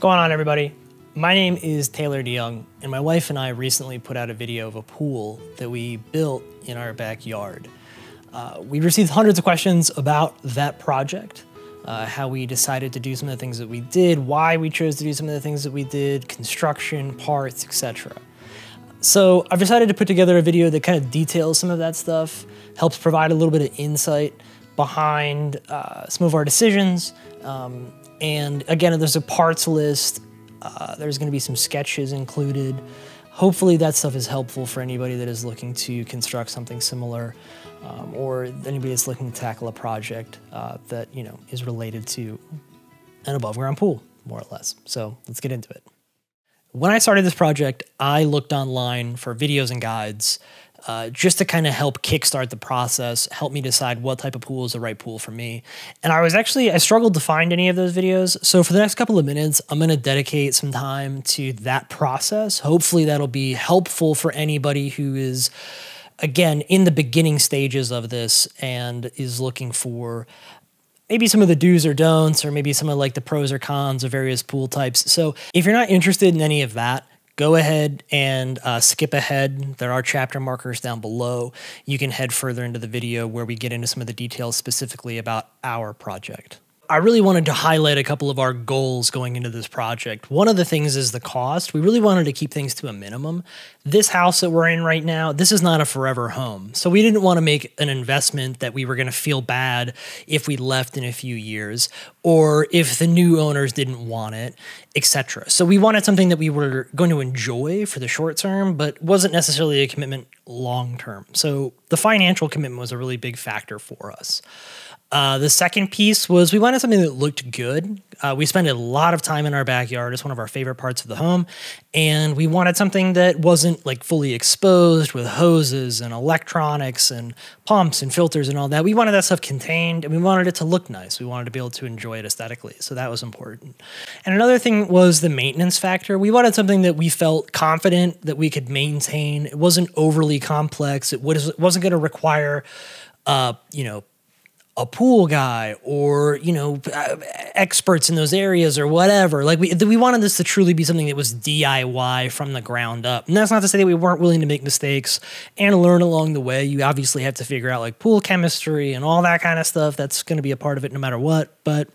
Going on, everybody? My name is Taylor DeYoung, and my wife and I recently put out a video of a pool that we built in our backyard. Uh, we received hundreds of questions about that project, uh, how we decided to do some of the things that we did, why we chose to do some of the things that we did, construction, parts, etc. So I've decided to put together a video that kind of details some of that stuff, helps provide a little bit of insight behind uh, some of our decisions, um, and again, there's a parts list. Uh, there's going to be some sketches included. Hopefully, that stuff is helpful for anybody that is looking to construct something similar, um, or anybody that's looking to tackle a project uh, that you know is related to an above ground pool, more or less. So let's get into it. When I started this project, I looked online for videos and guides uh, just to kind of help kickstart the process, help me decide what type of pool is the right pool for me. And I was actually, I struggled to find any of those videos. So for the next couple of minutes, I'm going to dedicate some time to that process. Hopefully, that'll be helpful for anybody who is, again, in the beginning stages of this and is looking for maybe some of the do's or don'ts, or maybe some of like the pros or cons of various pool types. So if you're not interested in any of that, go ahead and uh, skip ahead. There are chapter markers down below. You can head further into the video where we get into some of the details specifically about our project. I really wanted to highlight a couple of our goals going into this project. One of the things is the cost. We really wanted to keep things to a minimum. This house that we're in right now, this is not a forever home. So we didn't want to make an investment that we were going to feel bad if we left in a few years or if the new owners didn't want it, etc. So we wanted something that we were going to enjoy for the short term, but wasn't necessarily a commitment long term. So the financial commitment was a really big factor for us. Uh, the second piece was we wanted something that looked good. Uh, we spend a lot of time in our backyard. It's one of our favorite parts of the home. And we wanted something that wasn't like fully exposed with hoses and electronics and pumps and filters and all that. We wanted that stuff contained and we wanted it to look nice. We wanted to be able to enjoy it aesthetically. So that was important. And another thing was the maintenance factor. We wanted something that we felt confident that we could maintain. It wasn't overly complex. It wasn't going to require, uh, you know, a pool guy or you know uh, experts in those areas or whatever. Like we we wanted this to truly be something that was DIY from the ground up. And that's not to say that we weren't willing to make mistakes and learn along the way. You obviously have to figure out like pool chemistry and all that kind of stuff that's going to be a part of it no matter what. But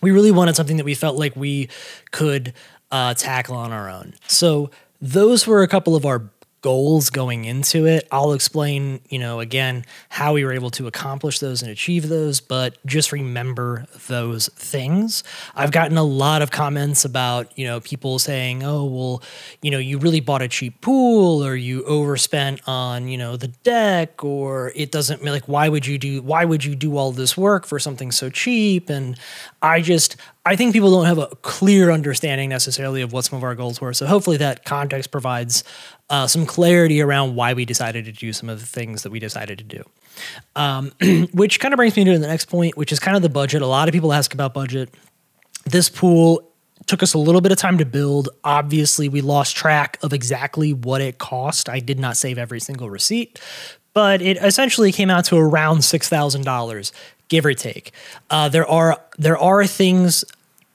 we really wanted something that we felt like we could uh, tackle on our own. So those were a couple of our goals going into it. I'll explain, you know, again, how we were able to accomplish those and achieve those, but just remember those things. I've gotten a lot of comments about, you know, people saying, oh, well, you know, you really bought a cheap pool or you overspent on, you know, the deck or it doesn't like, why would you do, why would you do all this work for something so cheap? And I just, I think people don't have a clear understanding necessarily of what some of our goals were. So hopefully that context provides uh, some clarity around why we decided to do some of the things that we decided to do. Um, which kind of brings me to the next point, which is kind of the budget. A lot of people ask about budget. This pool took us a little bit of time to build. Obviously, we lost track of exactly what it cost. I did not save every single receipt, but it essentially came out to around six thousand dollars, give or take. Uh, there are there are things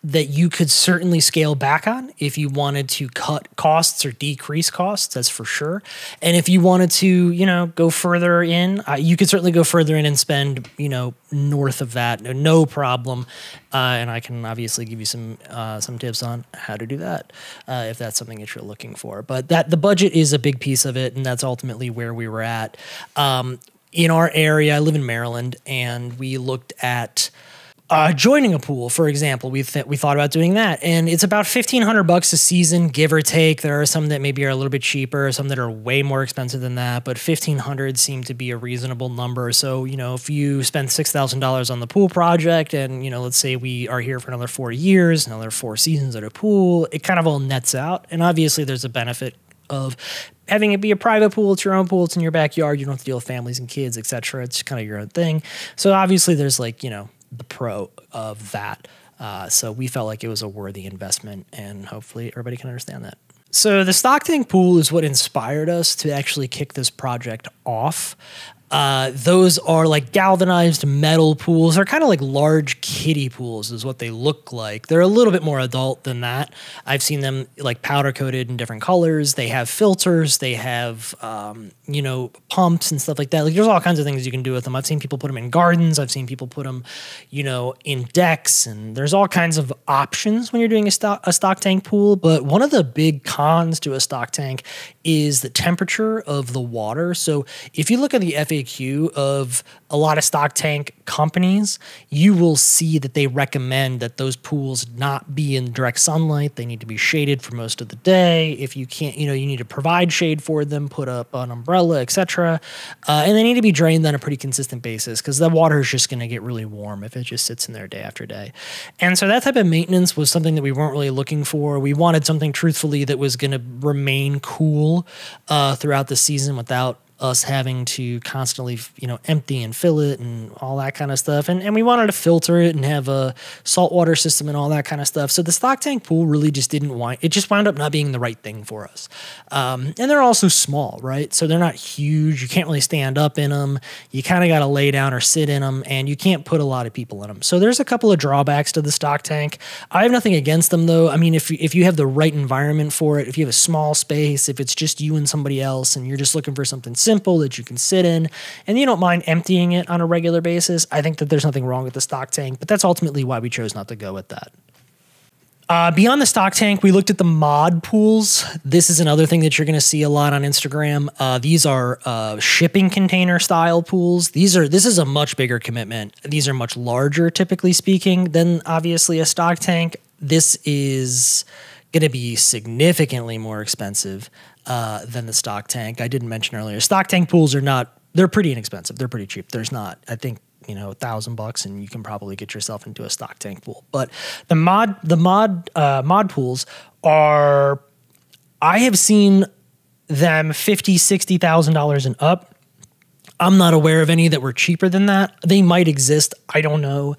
that you could certainly scale back on if you wanted to cut costs or decrease costs that's for sure. And if you wanted to you know go further in uh, you could certainly go further in and spend you know north of that. No problem. Uh, and i can obviously give you some uh, some tips on how to do that uh, if that's something that you're looking for. But that the budget is a big piece of it and that's ultimately where we were at. Um, in our area i live in maryland and we looked at uh, joining a pool, for example, we th- we thought about doing that, and it's about fifteen hundred bucks a season, give or take. There are some that maybe are a little bit cheaper, some that are way more expensive than that, but fifteen hundred seemed to be a reasonable number. So you know, if you spend six thousand dollars on the pool project, and you know, let's say we are here for another four years, another four seasons at a pool, it kind of all nets out. And obviously, there's a benefit of having it be a private pool. It's your own pool. It's in your backyard. You don't have to deal with families and kids, etc. It's kind of your own thing. So obviously, there's like you know the pro of that. Uh, so we felt like it was a worthy investment, and hopefully everybody can understand that. So the stock tank pool is what inspired us to actually kick this project off. Uh, those are like galvanized metal pools. They're kind of like large kiddie pools, is what they look like. They're a little bit more adult than that. I've seen them like powder coated in different colors. They have filters. They have um, you know pumps and stuff like that. Like there's all kinds of things you can do with them. I've seen people put them in gardens. I've seen people put them, you know, in decks, and there's all kinds of options when you're doing a stock a stock tank pool. But one of the big cons to a stock tank is the temperature of the water. So if you look at the FAQ of a lot of stock tank companies, you will see that they recommend that those pools not be in direct sunlight. They need to be shaded for most of the day. If you can't, you know, you need to provide shade for them, put up an umbrella, etc. Uh, and they need to be drained on a pretty consistent basis because the water is just going to get really warm if it just sits in there day after day. And so that type of maintenance was something that we weren't really looking for. We wanted something truthfully that was going to remain cool uh, throughout the season without us having to constantly, you know, empty and fill it and all that kind of stuff. And, and we wanted to filter it and have a saltwater system and all that kind of stuff. So the stock tank pool really just didn't wind, it just wound up not being the right thing for us. Um, and they're also small, right? So they're not huge. You can't really stand up in them. You kind of got to lay down or sit in them and you can't put a lot of people in them. So there's a couple of drawbacks to the stock tank. I have nothing against them though. I mean, if, if you have the right environment for it, if you have a small space, if it's just you and somebody else and you're just looking for something simple, simple that you can sit in and you don't mind emptying it on a regular basis, I think that there's nothing wrong with the stock tank, but that's ultimately why we chose not to go with that. Uh, beyond the stock tank, we looked at the mod pools. This is another thing that you're going to see a lot on Instagram. Uh, these are uh, shipping container style pools. These are this is a much bigger commitment. These are much larger, typically speaking, than obviously a stock tank. This is going to be significantly more expensive uh, than the stock tank. I didn't mention earlier. Stock tank pools are not. They're pretty inexpensive. They're pretty cheap. There's not. I think you know a thousand bucks and you can probably get yourself into a stock tank pool. But the mod the mod uh, mod pools are. I have seen them fifty sixty thousand dollars and up. I'm not aware of any that were cheaper than that. They might exist. I don't know.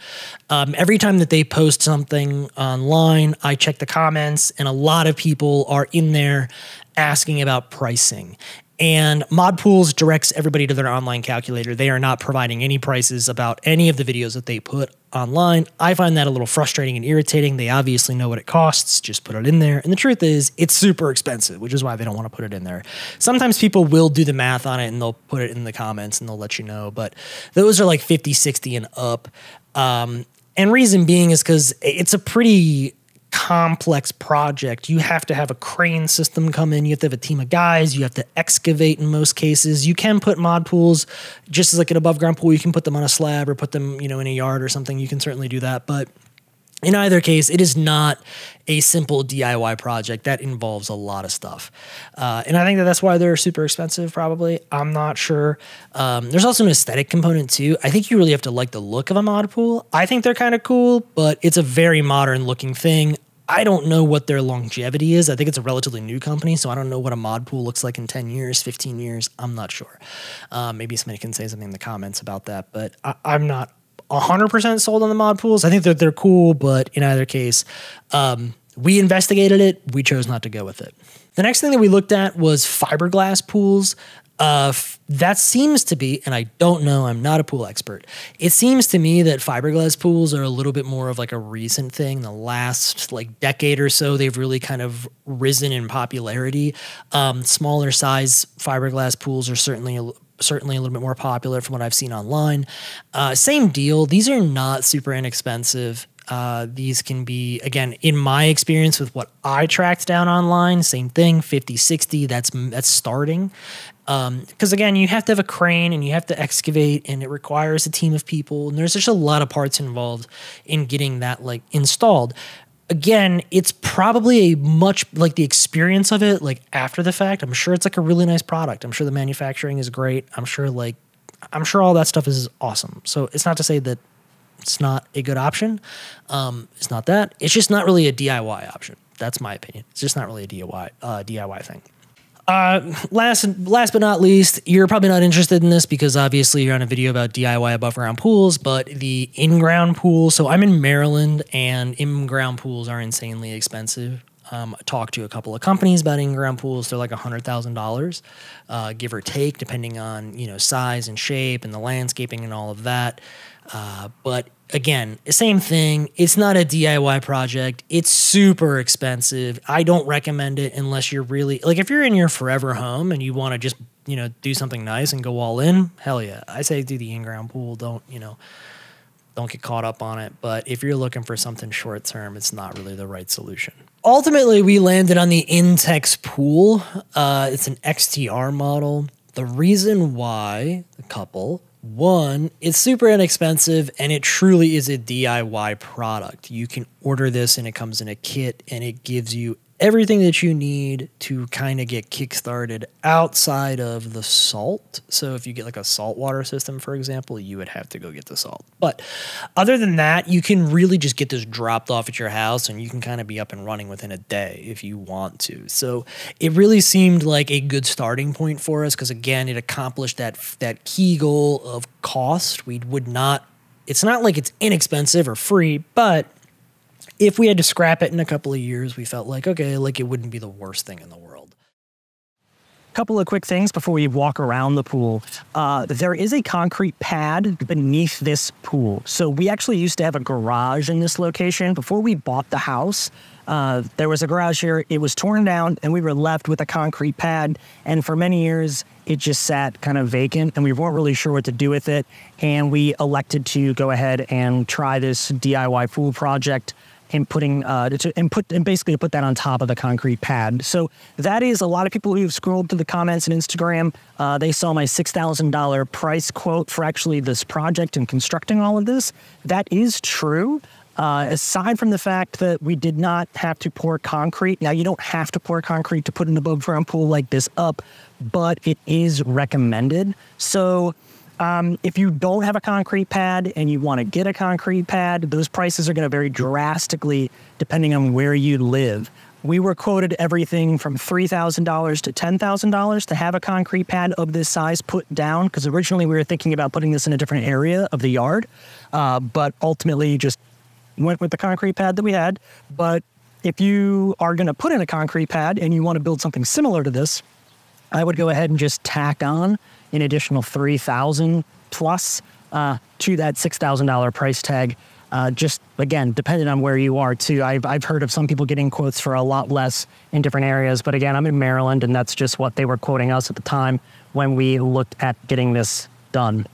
Um, every time that they post something online, I check the comments, and a lot of people are in there asking about pricing. And ModPools directs everybody to their online calculator. They are not providing any prices about any of the videos that they put online. I find that a little frustrating and irritating. They obviously know what it costs, just put it in there. And the truth is, it's super expensive, which is why they don't want to put it in there. Sometimes people will do the math on it and they'll put it in the comments and they'll let you know. But those are like 50, 60 and up. Um, and reason being is because it's a pretty complex project. You have to have a crane system come in. You have to have a team of guys. You have to excavate in most cases. You can put mod pools just as like an above ground pool. You can put them on a slab or put them, you know, in a yard or something. You can certainly do that. But in either case, it is not a simple DIY project that involves a lot of stuff. Uh, and I think that that's why they're super expensive, probably. I'm not sure. Um, there's also an aesthetic component, too. I think you really have to like the look of a mod pool. I think they're kind of cool, but it's a very modern looking thing. I don't know what their longevity is. I think it's a relatively new company, so I don't know what a mod pool looks like in 10 years, 15 years. I'm not sure. Uh, maybe somebody can say something in the comments about that, but I, I'm not 100% sold on the mod pools. I think that they're cool, but in either case, um, we investigated it. We chose not to go with it. The next thing that we looked at was fiberglass pools. Uh, that seems to be, and I don't know, I'm not a pool expert. It seems to me that fiberglass pools are a little bit more of like a recent thing. The last like decade or so, they've really kind of risen in popularity. Um, smaller size fiberglass pools are certainly a, certainly a little bit more popular from what I've seen online. Uh, same deal. These are not super inexpensive. Uh, these can be, again, in my experience with what I tracked down online, same thing, 50, 60, that's, that's starting. Because um, again, you have to have a crane and you have to excavate, and it requires a team of people, and there's just a lot of parts involved in getting that like installed. Again, it's probably a much like the experience of it, like after the fact. I'm sure it's like a really nice product. I'm sure the manufacturing is great. I'm sure like I'm sure all that stuff is awesome. So it's not to say that it's not a good option. Um, it's not that. It's just not really a DIY option. That's my opinion. It's just not really a DIY uh, DIY thing. Uh, last last but not least, you're probably not interested in this because obviously you're on a video about DIY above ground pools, but the in ground pool. So I'm in Maryland, and in ground pools are insanely expensive. Um, I talked to a couple of companies about in-ground pools. They're like hundred thousand uh, dollars, give or take, depending on you know size and shape and the landscaping and all of that. Uh, but again, same thing. It's not a DIY project. It's super expensive. I don't recommend it unless you're really like if you're in your forever home and you want to just you know do something nice and go all in. Hell yeah, I say do the in-ground pool. Don't you know? Don't get caught up on it. But if you're looking for something short term, it's not really the right solution. Ultimately, we landed on the Intex pool. Uh, it's an XTR model. The reason why the couple one, it's super inexpensive and it truly is a DIY product. You can order this and it comes in a kit and it gives you everything that you need to kind of get kickstarted outside of the salt. So if you get like a saltwater system, for example, you would have to go get the salt. But other than that, you can really just get this dropped off at your house and you can kind of be up and running within a day if you want to. So it really seemed like a good starting point for us because again, it accomplished that that key goal of cost. We would not it's not like it's inexpensive or free, but if we had to scrap it in a couple of years, we felt like, okay, like it wouldn't be the worst thing in the world. A couple of quick things before we walk around the pool. Uh, there is a concrete pad beneath this pool. So we actually used to have a garage in this location. Before we bought the house, uh, there was a garage here. It was torn down, and we were left with a concrete pad. And for many years, it just sat kind of vacant, and we weren't really sure what to do with it. And we elected to go ahead and try this DIY pool project and putting uh, to, and put and basically put that on top of the concrete pad. So that is a lot of people who've scrolled through the comments and Instagram. Uh, they saw my six thousand dollar price quote for actually this project and constructing all of this. That is true. Uh, aside from the fact that we did not have to pour concrete, now you don't have to pour concrete to put an above ground pool like this up, but it is recommended. So um, if you don't have a concrete pad and you want to get a concrete pad, those prices are going to vary drastically depending on where you live. We were quoted everything from $3,000 to $10,000 to have a concrete pad of this size put down because originally we were thinking about putting this in a different area of the yard, uh, but ultimately just went with the concrete pad that we had. But if you are going to put in a concrete pad and you want to build something similar to this, I would go ahead and just tack on an additional 3000 plus uh, to that $6,000 price tag. Uh, just again, depending on where you are, too. I've, I've heard of some people getting quotes for a lot less in different areas. But again, I'm in Maryland, and that's just what they were quoting us at the time when we looked at getting this done.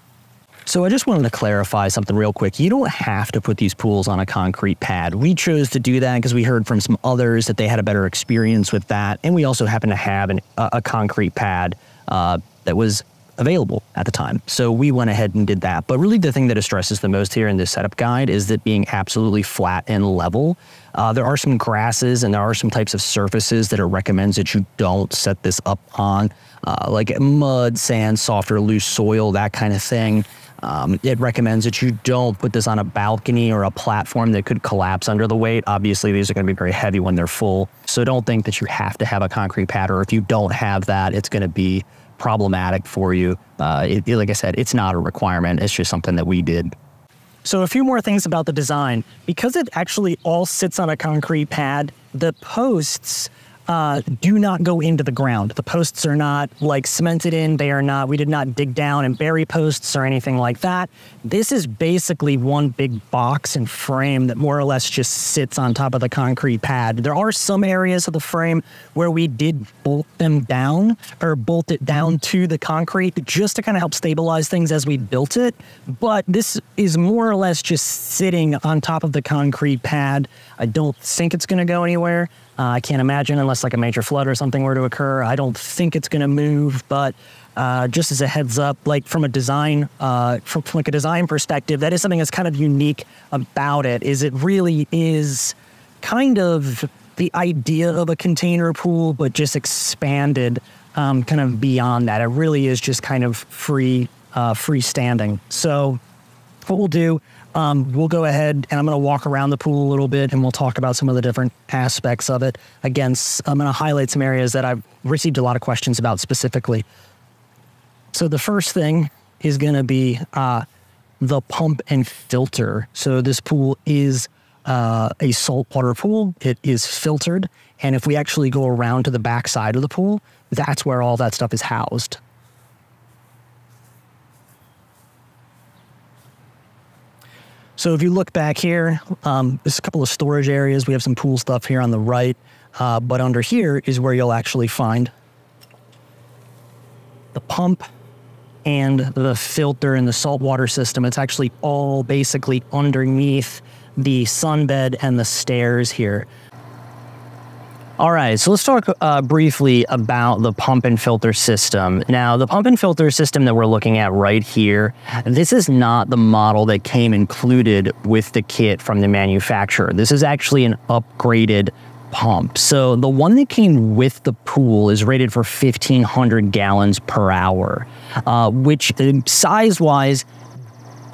So I just wanted to clarify something real quick. You don't have to put these pools on a concrete pad. We chose to do that because we heard from some others that they had a better experience with that, and we also happen to have an, a, a concrete pad uh, that was available at the time. So we went ahead and did that. But really, the thing that stresses the most here in this setup guide is that being absolutely flat and level. Uh, there are some grasses and there are some types of surfaces that it recommends that you don't set this up on, uh, like mud, sand, softer, loose soil, that kind of thing. Um, it recommends that you don't put this on a balcony or a platform that could collapse under the weight. Obviously, these are going to be very heavy when they're full. So don't think that you have to have a concrete pad, or if you don't have that, it's going to be problematic for you. Uh, it, like I said, it's not a requirement. It's just something that we did. So, a few more things about the design. Because it actually all sits on a concrete pad, the posts uh, do not go into the ground. The posts are not like cemented in. They are not, we did not dig down and bury posts or anything like that. This is basically one big box and frame that more or less just sits on top of the concrete pad. There are some areas of the frame where we did bolt them down or bolt it down to the concrete just to kind of help stabilize things as we built it. But this is more or less just sitting on top of the concrete pad. I don't think it's going to go anywhere. Uh, I can't imagine unless like a major flood or something were to occur. I don't think it's going to move, but uh, just as a heads up, like from a design, uh, from, from, like a design perspective, that is something that's kind of unique about it. Is it really is kind of the idea of a container pool, but just expanded um, kind of beyond that. It really is just kind of free, uh, freestanding. So what we'll do um, we'll go ahead and I'm going to walk around the pool a little bit and we'll talk about some of the different aspects of it. Again, I'm going to highlight some areas that I've received a lot of questions about specifically. So the first thing is going to be uh, the pump and filter. So this pool is uh, a saltwater pool. It is filtered. And if we actually go around to the back side of the pool, that's where all that stuff is housed. So if you look back here, um, there's a couple of storage areas. We have some pool stuff here on the right, uh, but under here is where you'll actually find the pump and the filter and the saltwater system. It's actually all basically underneath the sunbed and the stairs here. All right, so let's talk uh, briefly about the pump and filter system. Now, the pump and filter system that we're looking at right here, this is not the model that came included with the kit from the manufacturer. This is actually an upgraded pump. So the one that came with the pool is rated for 1,500 gallons per hour, uh, which uh, size-wise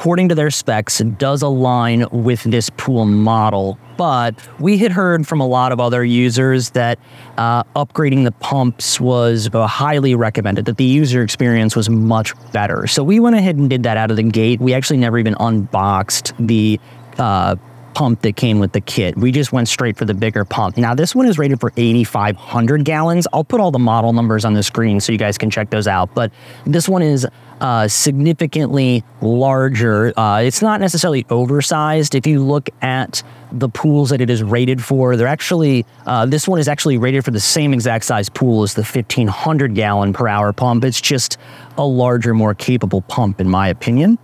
according to their specs, does align with this pool model. But we had heard from a lot of other users that uh, upgrading the pumps was highly recommended, that the user experience was much better. So we went ahead and did that out of the gate. We actually never even unboxed the uh, pump that came with the kit. We just went straight for the bigger pump. Now, this one is rated for 8,500 gallons. I'll put all the model numbers on the screen so you guys can check those out. But this one is uh, significantly larger. Uh, it's not necessarily oversized. If you look at the pools that it is rated for, they're actually, uh, this one is actually rated for the same exact size pool as the 1500 gallon per hour pump. It's just a larger, more capable pump, in my opinion.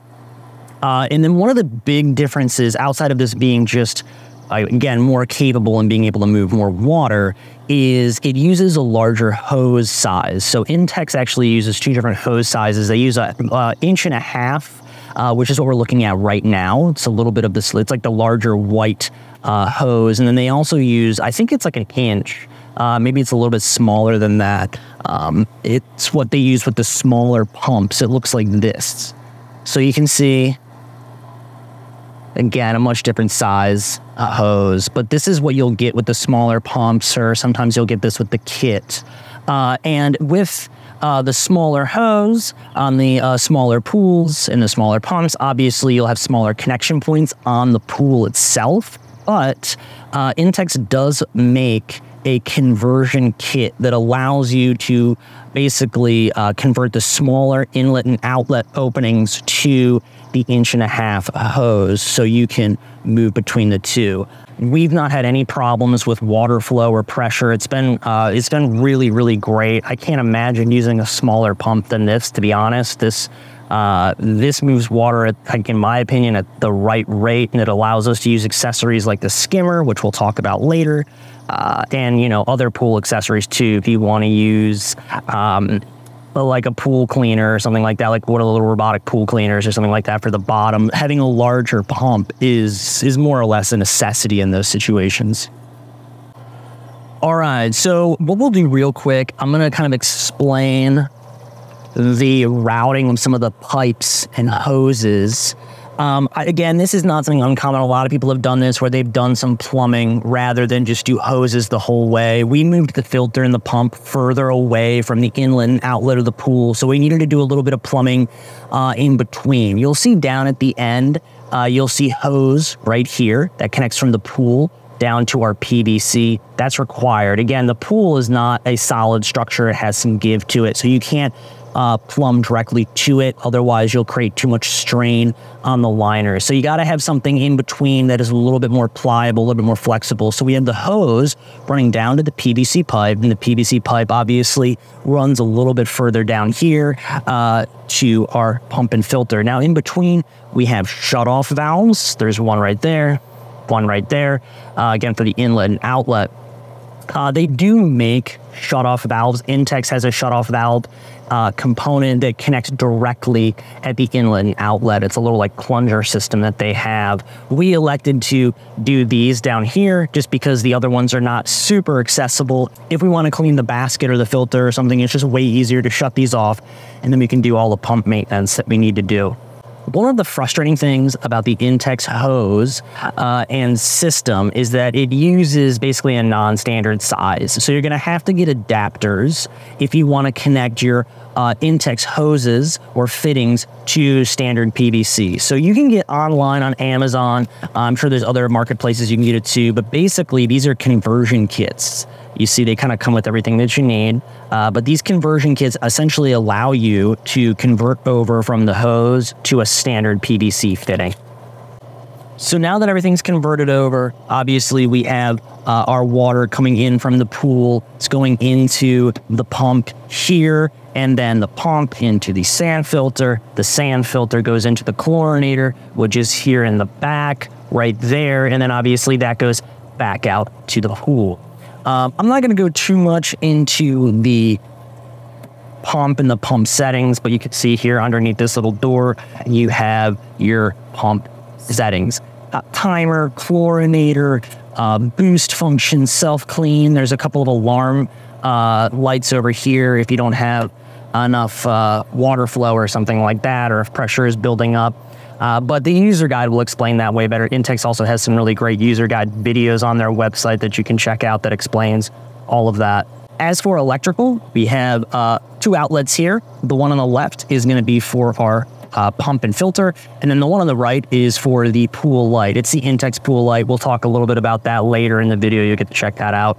Uh, and then one of the big differences outside of this being just uh, again more capable and being able to move more water is it uses a larger hose size. So Intex actually uses two different hose sizes. They use an uh, inch and a half, uh, which is what we're looking at right now. It's a little bit of this. It's like the larger white uh, hose, and then they also use I think it's like an inch. Uh, maybe it's a little bit smaller than that. Um, it's what they use with the smaller pumps. It looks like this. So you can see Again, a much different size uh, hose, but this is what you'll get with the smaller pumps, or sometimes you'll get this with the kit. Uh, and with uh, the smaller hose on the uh, smaller pools and the smaller pumps, obviously you'll have smaller connection points on the pool itself. But uh, Intex does make a conversion kit that allows you to basically uh, convert the smaller inlet and outlet openings to the inch and a half hose so you can move between the two. We've not had any problems with water flow or pressure. It's been uh, it's been really really great. I can't imagine using a smaller pump than this. To be honest, this uh, this moves water, at, in my opinion, at the right rate, and it allows us to use accessories like the skimmer, which we'll talk about later, uh, and you know other pool accessories too. If you want to use um, like a pool cleaner or something like that, like one of the little robotic pool cleaners or something like that for the bottom, having a larger pump is is more or less a necessity in those situations. All right, so what we'll do real quick, I'm gonna kind of explain the routing of some of the pipes and hoses um, again, this is not something uncommon. A lot of people have done this where they've done some plumbing rather than just do hoses the whole way. We moved the filter and the pump further away from the inlet and outlet of the pool, so we needed to do a little bit of plumbing uh, in between. You'll see down at the end, uh, you'll see hose right here that connects from the pool down to our PVC. That's required. Again, the pool is not a solid structure. It has some give to it. So you can't uh, plumb directly to it. Otherwise, you'll create too much strain on the liner. So you got to have something in between that is a little bit more pliable, a little bit more flexible. So we have the hose running down to the PVC pipe, and the PVC pipe obviously runs a little bit further down here uh, to our pump and filter. Now, in between, we have shut-off valves. There's one right there, one right there, uh, again for the inlet and outlet. Uh, they do make shut-off valves. Intex has a shut-off valve uh, component that connects directly at the inlet and outlet. It's a little like plunger system that they have. We elected to do these down here just because the other ones are not super accessible. If we want to clean the basket or the filter or something, it's just way easier to shut these off and then we can do all the pump maintenance that we need to do. One of the frustrating things about the Intex hose uh, and system is that it uses basically a non-standard size. So you're going to have to get adapters if you want to connect your uh, Intex hoses or fittings to standard PVC. So you can get online on Amazon. I'm sure there's other marketplaces you can get it to, but basically these are conversion kits. You see, they kind of come with everything that you need. Uh, but these conversion kits essentially allow you to convert over from the hose to a standard PVC fitting. So now that everything's converted over, obviously we have uh, our water coming in from the pool. It's going into the pump here, and then the pump into the sand filter. The sand filter goes into the chlorinator, which is here in the back, right there. And then obviously that goes back out to the pool. Um, I'm not going to go too much into the pump and the pump settings, but you can see here underneath this little door, you have your pump settings. Uh, timer, chlorinator, uh, boost function, self clean. There's a couple of alarm uh, lights over here if you don't have enough uh, water flow or something like that, or if pressure is building up. Uh, but the user guide will explain that way better. Intex also has some really great user guide videos on their website that you can check out that explains all of that. As for electrical, we have uh, two outlets here. The one on the left is going to be for our uh, pump and filter, and then the one on the right is for the pool light. It's the Intex pool light. We'll talk a little bit about that later in the video. You'll get to check that out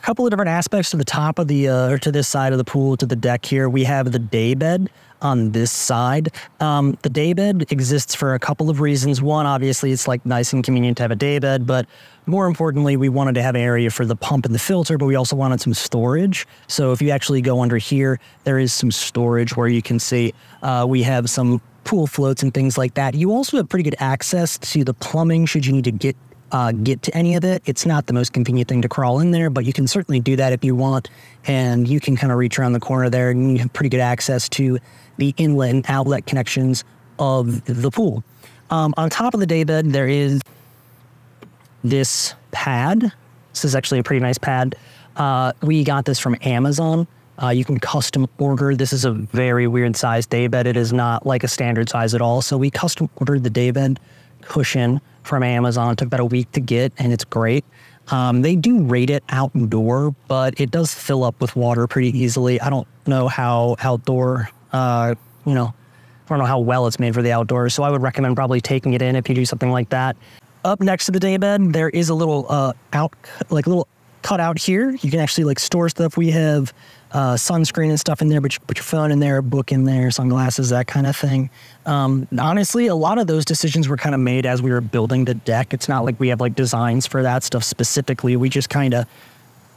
a couple of different aspects to the top of the uh, or to this side of the pool to the deck here we have the day bed on this side. Um, the daybed exists for a couple of reasons. One, obviously, it's like nice and convenient to have a daybed, but more importantly, we wanted to have an area for the pump and the filter, but we also wanted some storage. So if you actually go under here, there is some storage where you can see uh, we have some pool floats and things like that. You also have pretty good access to the plumbing should you need to get uh, get to any of it. It's not the most convenient thing to crawl in there, but you can certainly do that if you want. And you can kind of reach around the corner there and you have pretty good access to the inlet and outlet connections of the pool. Um, on top of the daybed, there is this pad. This is actually a pretty nice pad. Uh, we got this from Amazon. Uh, you can custom order. This is a very weird size daybed. It is not like a standard size at all. So we custom ordered the daybed cushion from Amazon. It took about a week to get, and it's great. Um, they do rate it outdoor, but it does fill up with water pretty easily. I don't know how outdoor uh, you know, I don't know how well it's made for the outdoors. So I would recommend probably taking it in if you do something like that. Up next to the daybed, there is a little uh, out, like a little cutout here. You can actually like store stuff. We have uh, sunscreen and stuff in there, but you put your phone in there, book in there, sunglasses, that kind of thing. Um, honestly, a lot of those decisions were kind of made as we were building the deck. It's not like we have like designs for that stuff specifically. We just kind of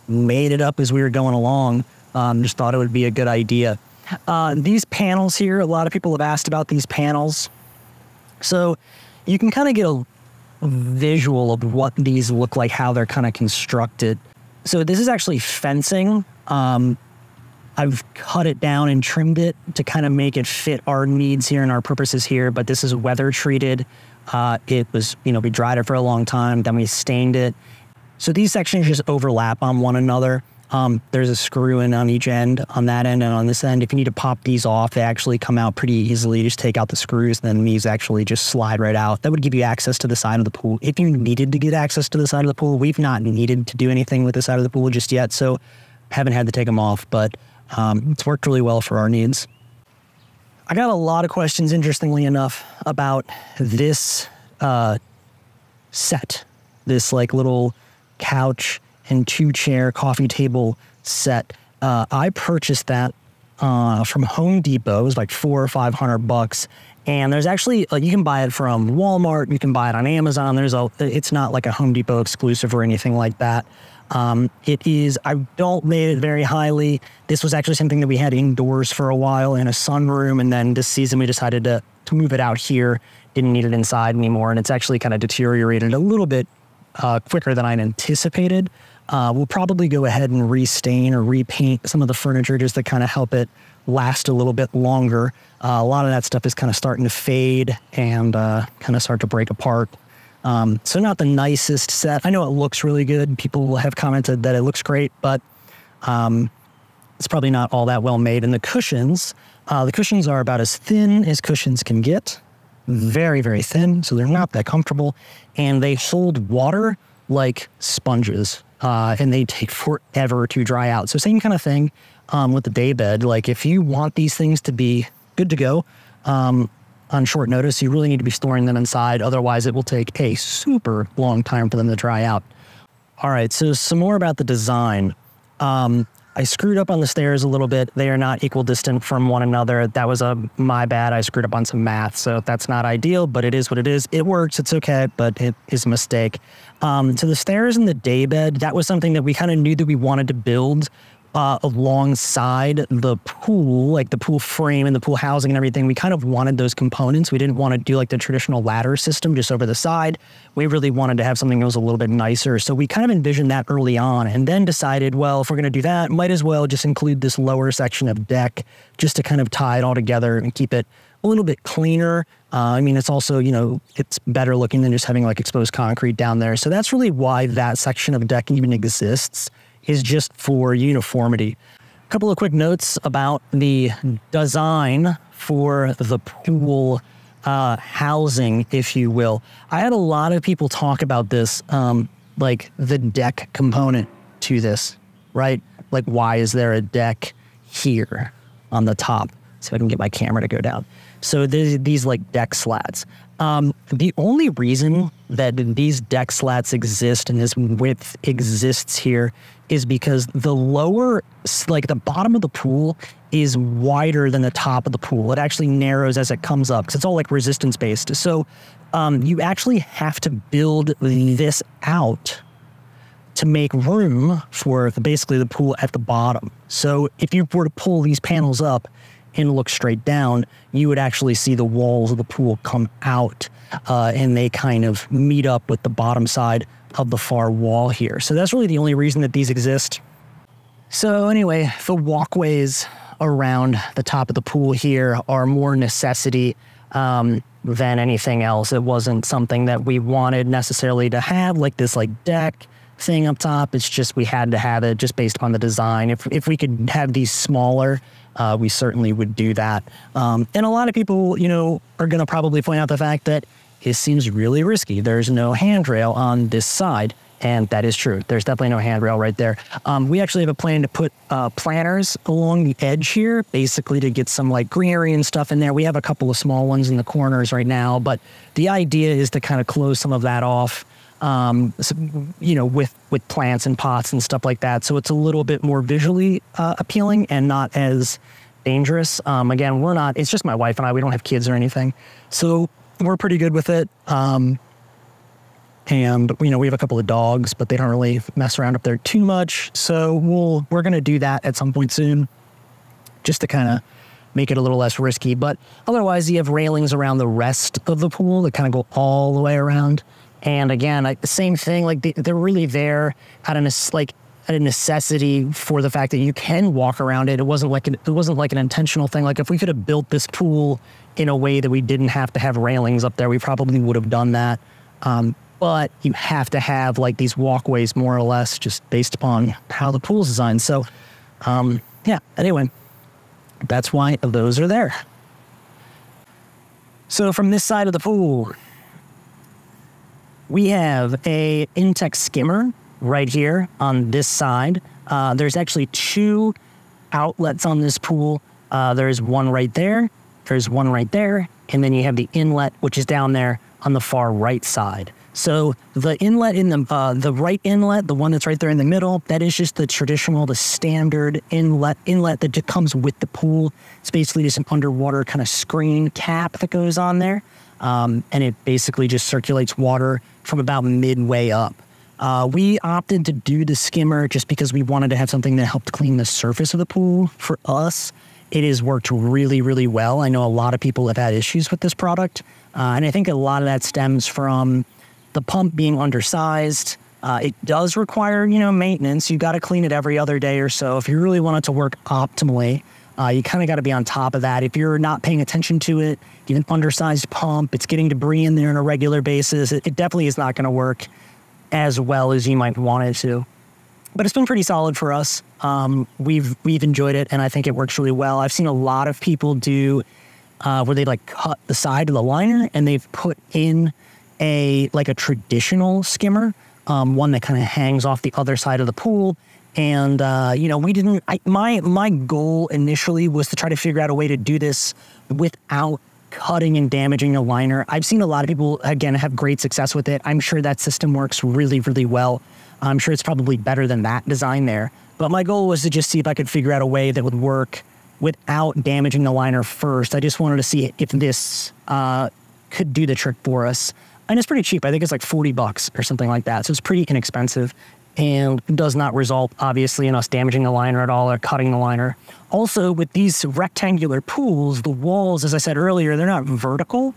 made it up as we were going along. Um, just thought it would be a good idea. Uh, these panels here, a lot of people have asked about these panels. So you can kind of get a visual of what these look like, how they're kind of constructed. So this is actually fencing. Um, I've cut it down and trimmed it to kind of make it fit our needs here and our purposes here. But this is weather treated. Uh, it was, you know, we dried it for a long time, then we stained it. So these sections just overlap on one another. Um, there's a screw in on each end, on that end and on this end. If you need to pop these off, they actually come out pretty easily. You just take out the screws, then these actually just slide right out. That would give you access to the side of the pool. If you needed to get access to the side of the pool, we've not needed to do anything with the side of the pool just yet, so haven't had to take them off, but um, it's worked really well for our needs. I got a lot of questions, interestingly enough, about this uh, set, this like little couch and two chair coffee table set. Uh, I purchased that uh, from Home Depot. It was like four or five hundred bucks. And there's actually like you can buy it from Walmart. You can buy it on Amazon. There's a. It's not like a Home Depot exclusive or anything like that. Um, it is. I don't rate it very highly. This was actually something that we had indoors for a while in a sunroom, and then this season we decided to to move it out here. Didn't need it inside anymore, and it's actually kind of deteriorated a little bit uh, quicker than I'd anticipated. Uh, we'll probably go ahead and restain or repaint some of the furniture just to kind of help it last a little bit longer. Uh, a lot of that stuff is kind of starting to fade and uh, kind of start to break apart. Um, so not the nicest set. I know it looks really good. People have commented that it looks great, but um, it's probably not all that well made. And the cushions, Uh, the cushions are about as thin as cushions can get, very, very thin, so they're not that comfortable. And they hold water like sponges, uh, and they take forever to dry out. So, same kind of thing um, with the daybed. Like, if you want these things to be good to go, um, on short notice, you really need to be storing them inside. Otherwise, it will take a super long time for them to dry out. All right, so some more about the design. Um, I screwed up on the stairs a little bit. They are not equal distant from one another. That was a my bad. I screwed up on some math, so that's not ideal, but it is what it is. It works. It's okay, but it is a mistake. Um, so the stairs and the daybed, that was something that we kind of knew that we wanted to build uh, alongside the pool, like the pool frame and the pool housing and everything, we kind of wanted those components. We didn't want to do like the traditional ladder system just over the side. We really wanted to have something that was a little bit nicer. So we kind of envisioned that early on and then decided, well, if we're going to do that, might as well just include this lower section of deck just to kind of tie it all together and keep it a little bit cleaner. Uh, I mean, it's also, you know, it's better looking than just having like exposed concrete down there. So that's really why that section of deck even exists is just for uniformity. A couple of quick notes about the design for the pool uh, housing, if you will. I had a lot of people talk about this, um, like the deck component to this, right? Like, why is there a deck here on the top? So I can get my camera to go down. So these like deck slats. Um, the only reason that these deck slats exist and this width exists here is because the lower, like the bottom of the pool is wider than the top of the pool. It actually narrows as it comes up because it's all like resistance based. So um, you actually have to build this out to make room for the, basically the pool at the bottom. So if you were to pull these panels up and look straight down, you would actually see the walls of the pool come out uh, and they kind of meet up with the bottom side of the far wall here. So that's really the only reason that these exist. So anyway, the walkways around the top of the pool here are more necessity um, than anything else. It wasn't something that we wanted necessarily to have, like this like deck thing up top. It's just we had to have it just based on the design. If if we could have these smaller, uh, we certainly would do that. Um, and a lot of people, you know, are going to probably point out the fact that it seems really risky. There's no handrail on this side. And that is true. There's definitely no handrail right there. Um, we actually have a plan to put uh, planters along the edge here, basically to get some like greenery and stuff in there. We have a couple of small ones in the corners right now, but the idea is to kind of close some of that off, um, you know, with with plants and pots and stuff like that. So it's a little bit more visually uh, appealing and not as dangerous. Um, again, we're not. It's just my wife and I. We don't have kids or anything, so we're pretty good with it. Um, and you know we have a couple of dogs, but they don't really mess around up there too much. So we'll we're gonna do that at some point soon, just to kind of make it a little less risky. But otherwise, you have railings around the rest of the pool that kind of go all the way around. And again, like the same thing, like they, are really there at a like at a necessity for the fact that you can walk around it. It wasn't like an, it wasn't like an intentional thing. Like if we could have built this pool in a way that we didn't have to have railings up there, we probably would have done that. Um, but you have to have like these walkways more or less just based upon how the pool's designed. So, um, yeah, anyway, that's why those are there. So from this side of the pool, we have a Intex skimmer right here on this side. Uh, there's actually two outlets on this pool. Uh, there's one right there, there's one right there, and then you have the inlet, which is down there on the far right side. So the inlet in the uh, the right inlet, the one that's right there in the middle, that is just the traditional, the standard inlet inlet that comes with the pool. It's basically just an underwater kind of screen cap that goes on there, um, and it basically just circulates water from about midway up. Uh, we opted to do the skimmer just because we wanted to have something that helped clean the surface of the pool. For us, it has worked really, really well. I know a lot of people have had issues with this product, uh, and I think a lot of that stems from the pump being undersized. Uh, it does require, you know, maintenance. You've got to clean it every other day or so. If you really want it to work optimally, uh, you kind of got to be on top of that. If you're not paying attention to it, you have an undersized pump, it's getting debris in there on a regular basis. It, it definitely is not going to work as well as you might want it to. but it's been pretty solid for us. Um, we've we've enjoyed it, and I think it works really well. I've seen a lot of people do uh, where they like cut the side of the liner and they've put in a like a traditional skimmer, um, one that kind of hangs off the other side of the pool. And uh, you know, we didn't. I, my my goal initially was to try to figure out a way to do this without cutting and damaging the liner. I've seen a lot of people again have great success with it. I'm sure that system works really really well. I'm sure it's probably better than that design there. But my goal was to just see if I could figure out a way that would work without damaging the liner first. I just wanted to see if this uh, could do the trick for us. And it's pretty cheap. I think it's like 40 bucks or something like that. So it's pretty inexpensive and does not result, obviously, in us damaging the liner at all or cutting the liner. Also, with these rectangular pools, the walls, as I said earlier, they're not vertical.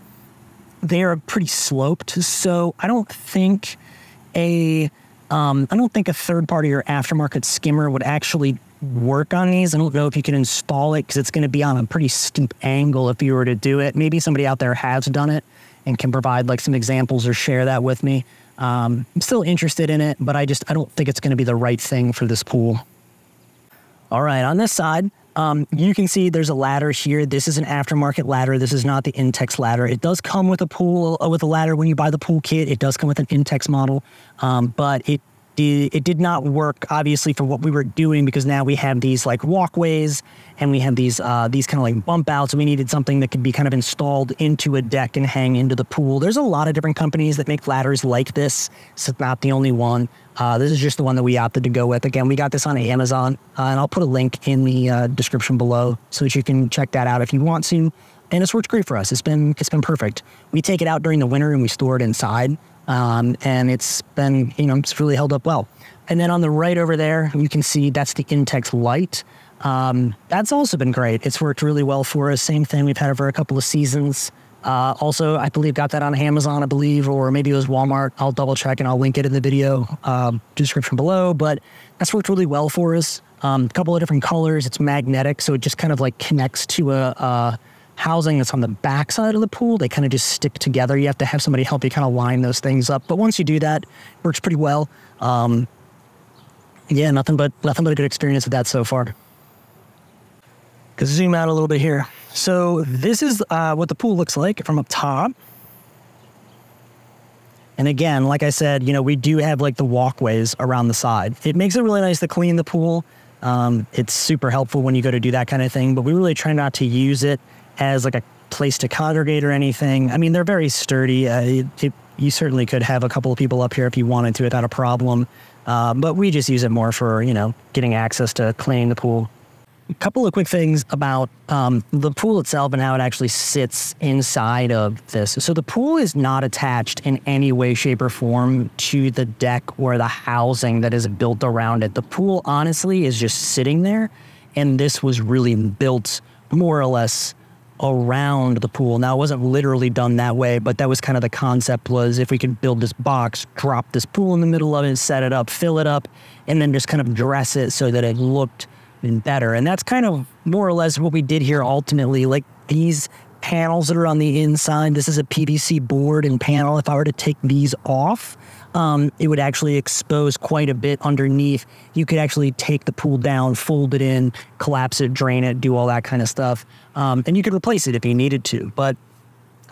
They are pretty sloped. So I don't think a um, I don't think a third party or aftermarket skimmer would actually work on these. I don't know if you can install it because it's going to be on a pretty steep angle if you were to do it. Maybe somebody out there has done it and can provide like some examples or share that with me. Um, I'm still interested in it, but I just I don't think it's going to be the right thing for this pool. All right, on this side, um, you can see there's a ladder here. This is an aftermarket ladder. This is not the Intex ladder. It does come with a pool uh, with a ladder when you buy the pool kit. It does come with an Intex model, um, but it did, it did not work obviously for what we were doing because now we have these like walkways and we have these uh, these kind of like bump outs. We needed something that could be kind of installed into a deck and hang into the pool. There's a lot of different companies that make ladders like this. It's not the only one. Uh, this is just the one that we opted to go with. Again, we got this on Amazon, uh, and I'll put a link in the uh, description below so that you can check that out if you want to. And it's worked great for us. It's been it's been perfect. We take it out during the winter and we store it inside. Um, and it's been, you know, it's really held up well. And then on the right over there, you can see that's the Intex Light. Um, that's also been great. It's worked really well for us. Same thing we've had for a couple of seasons. Uh, also, I believe got that on Amazon, I believe, or maybe it was Walmart. I'll double check and I'll link it in the video um, description below. But that's worked really well for us. Um, a couple of different colors. It's magnetic, so it just kind of like connects to a, a housing that's on the back side of the pool. They kind of just stick together. You have to have somebody help you kind of line those things up. But once you do that, it works pretty well. Um, yeah, nothing but nothing but a good experience with that so far. Cause zoom out a little bit here. So this is uh, what the pool looks like from up top. And again, like I said, you know, we do have like the walkways around the side. It makes it really nice to clean the pool. Um, it's super helpful when you go to do that kind of thing, but we really try not to use it as like a place to congregate or anything. I mean, they're very sturdy. Uh, it, it, you certainly could have a couple of people up here if you wanted to without a problem. Uh, but we just use it more for, you know, getting access to cleaning the pool. A couple of quick things about um, the pool itself and how it actually sits inside of this. So the pool is not attached in any way, shape, or form to the deck or the housing that is built around it. The pool, honestly, is just sitting there, and this was really built more or less around the pool. Now it wasn't literally done that way, but that was kind of the concept was if we could build this box, drop this pool in the middle of it, set it up, fill it up, and then just kind of dress it so that it looked better. And that's kind of more or less what we did here ultimately. Like these panels that are on the inside, this is a PVC board and panel. If I were to take these off, um, it would actually expose quite a bit underneath. You could actually take the pool down, fold it in, collapse it, drain it, do all that kind of stuff. Um, and you could replace it if you needed to. But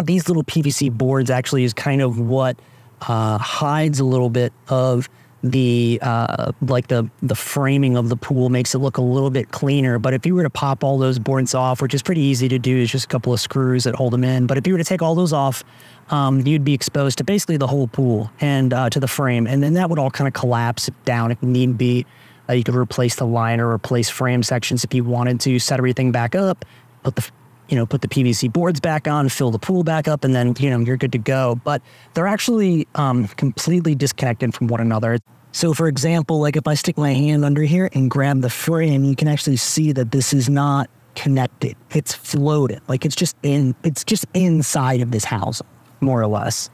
these little PVC boards actually is kind of what uh, hides a little bit of the uh, like the the framing of the pool makes it look a little bit cleaner. But if you were to pop all those boards off, which is pretty easy to do, it's just a couple of screws that hold them in. But if you were to take all those off, um, you'd be exposed to basically the whole pool and uh, to the frame, and then that would all kind of collapse down if need be. Uh, you could replace the liner, replace frame sections if you wanted to, set everything back up, put the you know put the PVC boards back on, fill the pool back up, and then you know you're good to go. But they're actually um, completely disconnected from one another. So, for example, like if I stick my hand under here and grab the frame, you can actually see that this is not connected. It's floated, like it's just in it's just inside of this house more or less,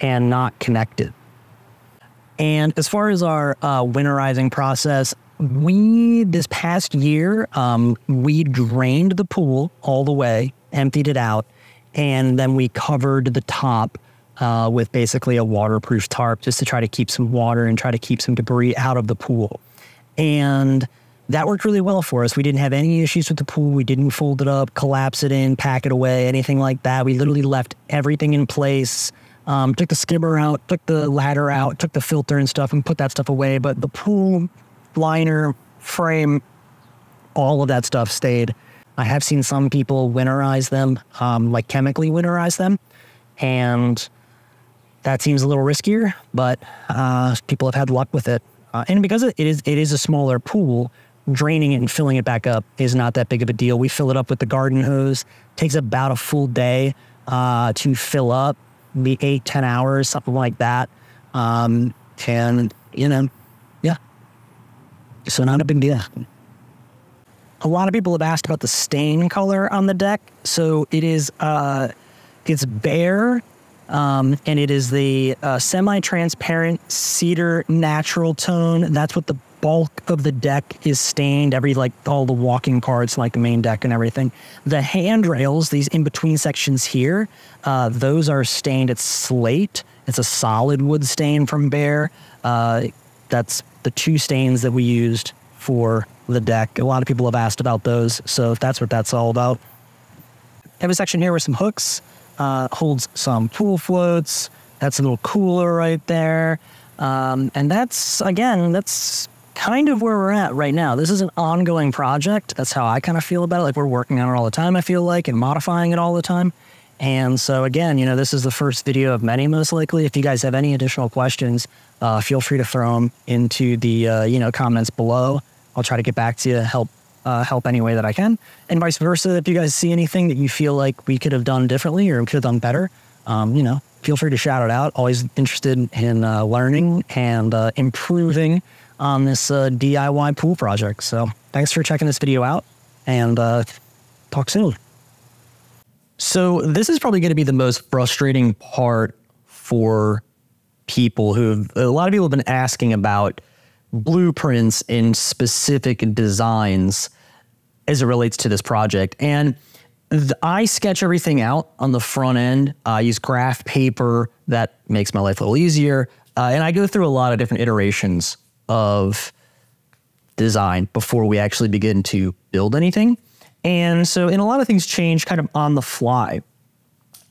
and not connected. And as far as our uh, winterizing process, we this past year um, we drained the pool all the way, emptied it out, and then we covered the top uh, with basically a waterproof tarp just to try to keep some water and try to keep some debris out of the pool. And that worked really well for us. We didn't have any issues with the pool. We didn't fold it up, collapse it in, pack it away, anything like that. We literally left everything in place. Um, took the skimmer out, took the ladder out, took the filter and stuff, and put that stuff away. But the pool liner, frame, all of that stuff stayed. I have seen some people winterize them, um, like chemically winterize them, and that seems a little riskier. But uh, people have had luck with it, uh, and because it is it is a smaller pool, draining it and filling it back up is not that big of a deal. We fill it up with the garden hose. takes about a full day uh, to fill up, maybe eight ten hours, something like that. Um, and you know, so not a big deal. A lot of people have asked about the stain color on the deck. So it is, uh, it's Behr, um, and it is the uh, semi-transparent cedar natural tone. That's what the bulk of the deck is stained. Every like all the walking parts, like the main deck and everything. The handrails, these in between sections here, uh, those are stained. It's slate. It's a solid wood stain from Behr. Uh, that's the two stains that we used for the deck. A lot of people have asked about those, so if that's what that's all about. I have a section here with some hooks, uh, holds some pool floats. That's a little cooler right there. Um, and that's, again, that's kind of where we're at right now. This is an ongoing project. That's how I kind of feel about it. Like we're working on it all the time, I feel like, and modifying it all the time. And so, again, you know, this is the first video of many, most likely. If you guys have any additional questions, uh, feel free to throw them into the, uh, you know, comments below. I'll try to get back to you, help uh, help any way that I can, and vice versa. If you guys see anything that you feel like we could have done differently or could have done better, um, you know, feel free to shout it out. Always interested in uh, learning and uh, improving on this uh, DIY pool project. So thanks for checking this video out, and talk soon. So this is probably going to be the most frustrating part for people who a lot of people have been asking about blueprints in specific designs as it relates to this project. And I sketch everything out on the front end. I use graph paper that makes my life a little easier. Uh, and I go through a lot of different iterations of design before we actually begin to build anything. And so, and a lot of things change kind of on the fly.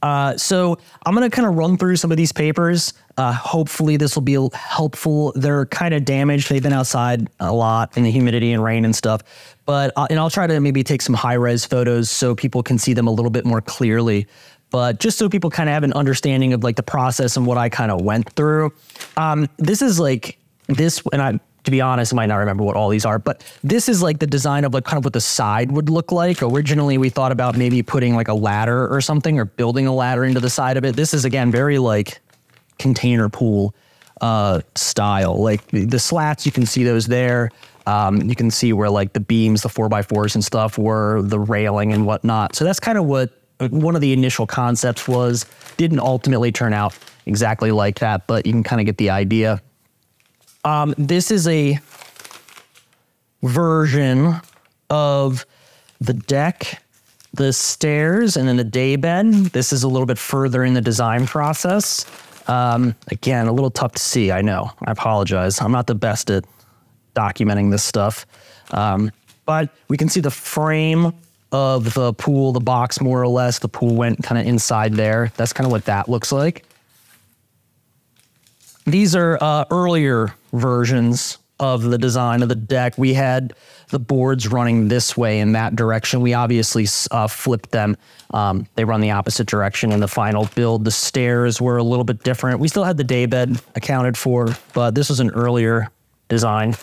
Uh, so I'm going to kind of run through some of these papers. Uh, hopefully this will be helpful. They're kind of damaged. They've been outside a lot in the humidity and rain and stuff. But uh, and I'll try to maybe take some high res photos so people can see them a little bit more clearly. But just so people kind of have an understanding of like the process and what I kind of went through. Um, this is like this, and I to be honest, I might not remember what all these are, but this is like the design of like kind of what the side would look like. Originally, we thought about maybe putting like a ladder or something or building a ladder into the side of it. This is again very like container pool uh, style. Like the slats, you can see those there. Um, you can see where like the beams, the four by fours and stuff were, the railing and whatnot. So that's kind of what one of the initial concepts was. Didn't ultimately turn out exactly like that, but you can kind of get the idea. Um, this is a version of the deck, the stairs, and then the day bed. This is a little bit further in the design process. Um, again, a little tough to see, I know. I apologize. I'm not the best at documenting this stuff. Um, but we can see the frame of the pool, the box more or less. The pool went kind of inside there. That's kind of what that looks like. These are uh, earlier versions of the design of the deck. We had the boards running this way in that direction. We obviously uh, flipped them. Um, they run the opposite direction in the final build. The stairs were a little bit different. We still had the daybed accounted for, but this was an earlier design.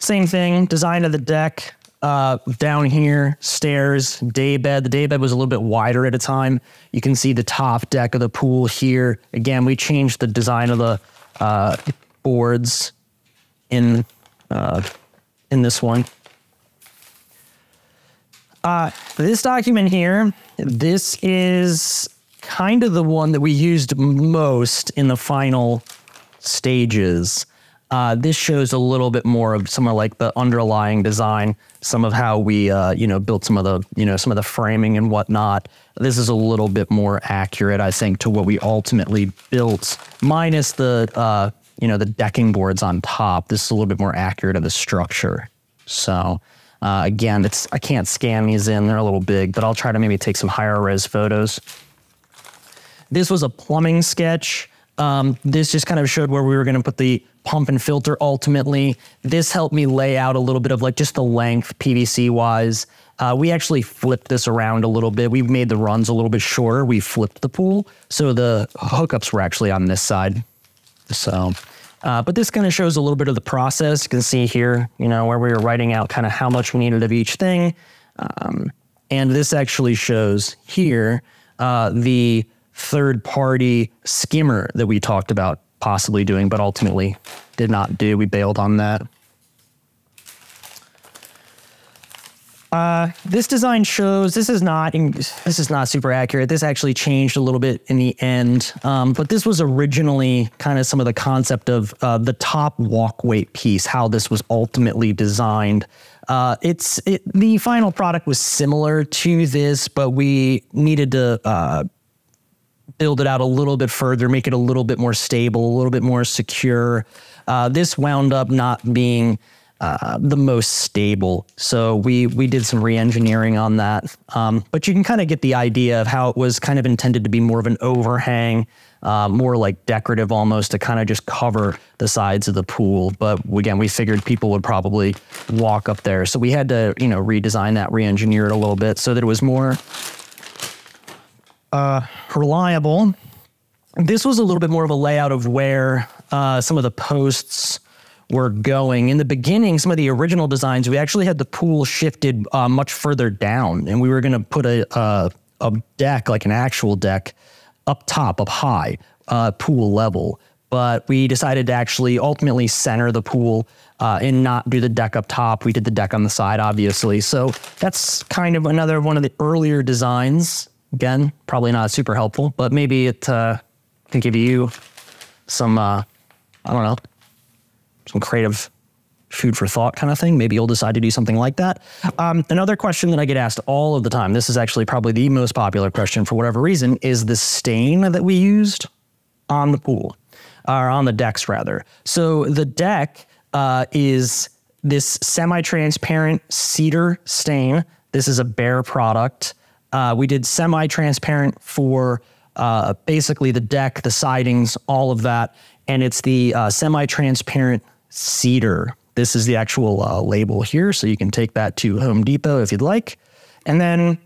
Same thing, design of the deck. Uh, down here, stairs, daybed. The daybed was a little bit wider at a time. You can see the top deck of the pool here. Again, we changed the design of the uh, boards in uh, in this one. Uh, this document here, this is kind of the one that we used most in the final stages. Uh, this shows a little bit more of some of like the underlying design, some of how we, uh, you know, built some of the, you know, some of the framing and whatnot. This is a little bit more accurate, I think, to what we ultimately built, minus the, uh, you know, the decking boards on top. This is a little bit more accurate of the structure. So, uh, again, it's I can't scan these in; they're a little big, but I'll try to maybe take some higher res photos. This was a plumbing sketch. Um, this just kind of showed where we were going to put the pump and filter ultimately. This helped me lay out a little bit of like just the length PVC wise. Uh, we actually flipped this around a little bit. We made the runs a little bit shorter. We flipped the pool. So the hookups were actually on this side. So uh, but this kind of shows a little bit of the process. You can see here, you know, where we were writing out kind of how much we needed of each thing. Um, and this actually shows here uh, the third party skimmer that we talked about possibly doing, but ultimately did not do. We bailed on that. Uh, this design shows this is not this is not super accurate. This actually changed a little bit in the end, um, but this was originally kind of some of the concept of uh, the top walkway piece, how this was ultimately designed. Uh, it's it, the final product was similar to this, but we needed to uh, build it out a little bit further, make it a little bit more stable, a little bit more secure. Uh, this wound up not being uh, the most stable. So we we did some re-engineering on that, um, but you can kind of get the idea of how it was kind of intended to be more of an overhang, uh, more like decorative almost to kind of just cover the sides of the pool. But again, we figured people would probably walk up there, so we had to you know redesign that, re-engineer it a little bit so that it was more uh, reliable. This was a little bit more of a layout of where uh, some of the posts were going. In the beginning, some of the original designs, we actually had the pool shifted uh, much further down, and we were going to put a, a, a deck, like an actual deck, up top, up high, uh, pool level. But we decided to actually ultimately center the pool uh, and not do the deck up top. We did the deck on the side, obviously. So that's kind of another one of the earlier designs. Again, probably not super helpful, but maybe it uh, can give you some, uh, I don't know, some creative food for thought kind of thing. Maybe you'll decide to do something like that. Um, another question that I get asked all of the time, this is actually probably the most popular question for whatever reason, is the stain that we used on the pool, or on the decks rather. So the deck uh, is this semi-transparent cedar stain. This is a Behr product. Uh, we did semi-transparent for uh, basically the deck, the sidings, all of that. And it's the uh, semi-transparent cedar. This is the actual uh, label here, so you can take that to Home Depot if you'd like. And then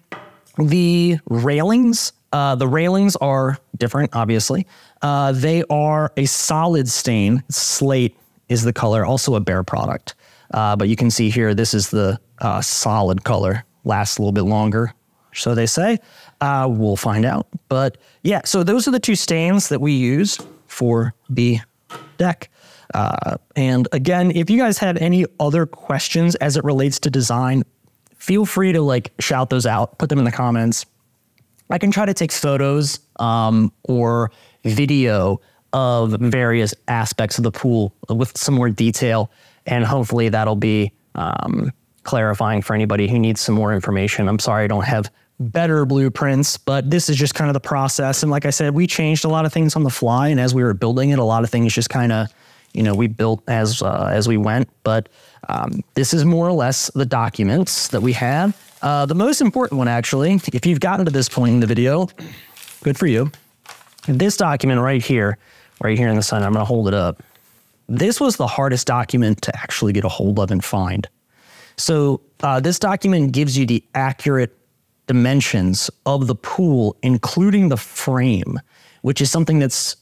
the railings, uh, the railings are different, obviously. Uh, they are a solid stain. Slate is the color, also a Behr product. But you can see here, this is the solid color. Lasts a little bit longer, so they say. Uh, we'll find out. But yeah, so those are the two stains that we use for the deck. Uh, and again, if you guys have any other questions as it relates to design, feel free to like shout those out, put them in the comments. I can try to take photos um, or video of various aspects of the pool with some more detail, and hopefully that'll be um, clarifying for anybody who needs some more information. I'm sorry I don't have better blueprints, but this is just kind of the process. And like I said, we changed a lot of things on the fly, and as we were building it, a lot of things just kind of you know we built as uh, as we went. But um, this is more or less the documents that we have. Uh, the most important one, actually, if you've gotten to this point in the video, good for you. This document right here, right here in the sun, I'm going to hold it up. This was the hardest document to actually get a hold of and find. So uh, this document gives you the accurate dimensions of the pool, including the frame, which is something that's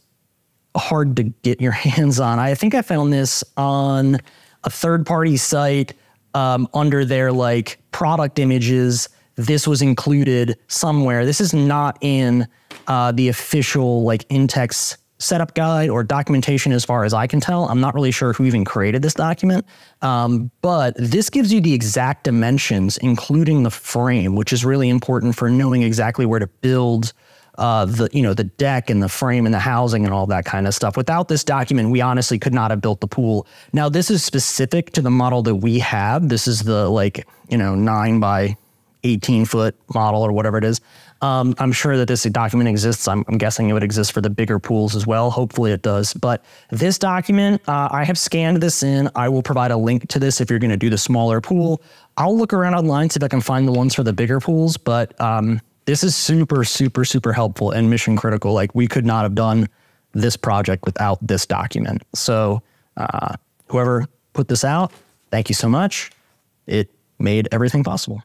hard to get your hands on. I think I found this on a third party site um, under their like product images. This was included somewhere. This is not in uh, the official like Intex setup guide or documentation as far as I can tell. I'm not really sure who even created this document, um, but this gives you the exact dimensions, including the frame, which is really important for knowing exactly where to build uh, the you know the deck and the frame and the housing and all that kind of stuff. Without this document, we honestly could not have built the pool. Now this is specific to the model that we have. This is the like you know nine by 18 foot model or whatever it is. Um, I'm sure that this document exists. I'm, I'm, guessing it would exist for the bigger pools as well. Hopefully it does. But this document, uh, I have scanned this in. I will provide a link to this if you're going to do the smaller pool. I'll look around online, see if I can find the ones for the bigger pools. But um, this is super, super, super helpful and mission critical. Like we could not have done this project without this document. So uh, whoever put this out, thank you so much. It made everything possible.